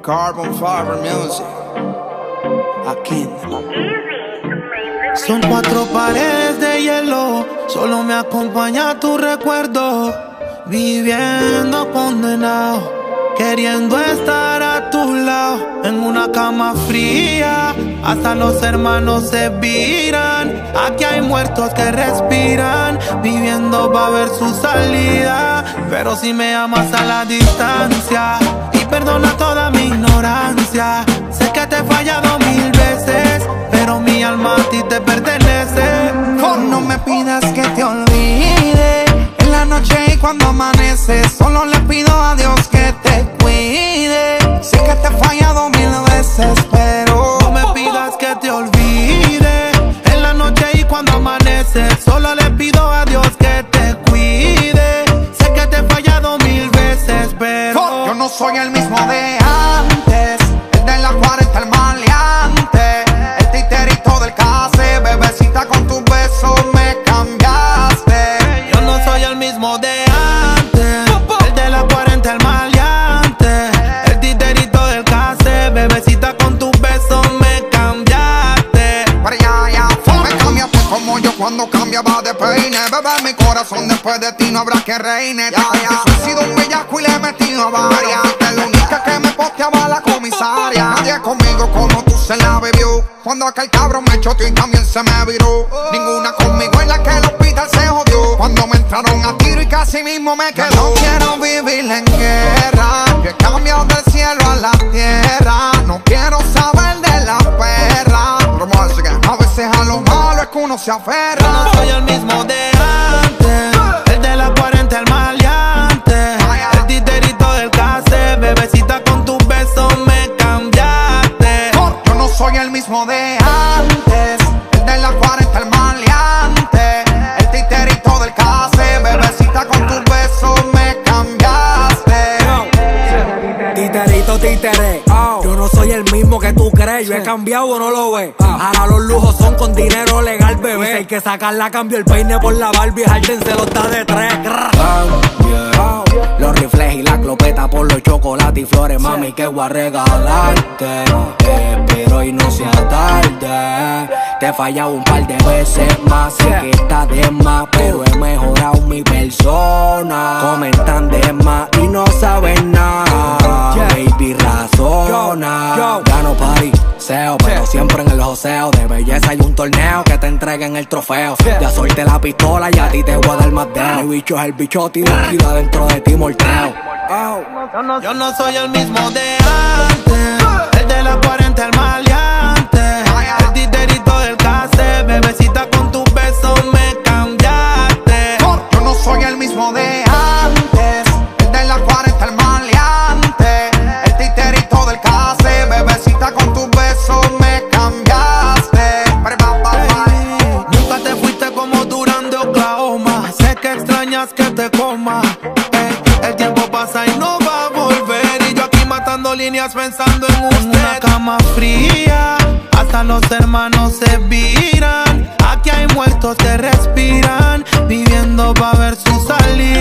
Carbon Fiber Music. Aquí. Son cuatro paredes de hielo, solo me acompaña tu recuerdo. Viviendo condenado, queriendo estar a tu lado. En una cama fría, hasta los hermanos se viran. Aquí hay muertos que respiran, viviendo va a ver su salida. Pero si me amas a la distancia y perdona toda mi ignorancia, sé que te cambiaste como yo cuando cambiaba de peine. Bebé, mi corazón después de ti no habrá que reine. Ya, ya, he sido un bellaco y le he metido a varias. Fuiste la única que me posteaba la comisaria. Nadie conmigo como tú se la bebió. Cuando aquel cabrón me choteó y también se me viró. Ninguna conmigo en la que el hospital se jodió. Cuando me entraron a tiro y casi mismo me quedó. No quiero vivir en guerra. Yo he cambiado del cielo a la tierra. No quiero saber de la perra. Que uno se aferra. no soy el mismo de que tú crees. Yo he cambiado o no lo ves. Ahora los lujos son con dinero legal, bebé. Si hay que sacarla, cambio el peine por la Barbie. Harden se lo da de tres. Los rifles y la clopeta por los chocolates y flores, mami, que voy a regalarte. Espero y no sea tarde. Te he fallado un par de veces más, sé que está de más, pero he mejorado mi persona. De belleza hay un torneo que te entreguen el trofeo. Ya solté la pistola y a ti te voy a dar más dedo. Mi bicho es el bichote y la dentro de ti morteo. Yo no soy el mismo de antes. Que te coma. Ey, el tiempo pasa y no va a volver. Y yo aquí matando líneas pensando en usted. En una cama fría, hasta los hermanos se viran. Aquí hay muertos que respiran. Viviendo va a ver su salida.